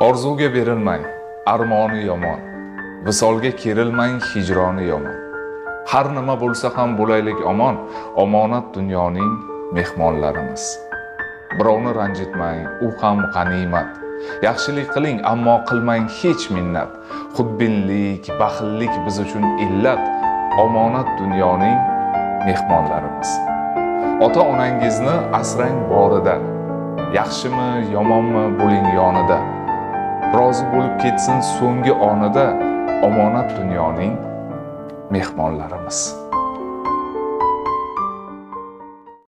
orzuga berilmang armoni yomon. Visolga kerilmang hijroni yomon. Har nima bo'lsa ham bo'laylik omon omonat dunyoning mehmonlarimiz. Birovni ranjitmang u ham g'animat. Yaxshilik qiling ammo qilmang hech minnat. Xudbinlik baxillik biz uchun illat omonat dunyoning mehmonlarimiz. Ota onangizni asrang borida. Yaxshimi yomonmi bo'ling yonida. Rozi bo'lib ketsin so'nggi onida omonat dunyoning mehmonlarimiz.